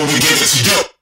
don't give it to you.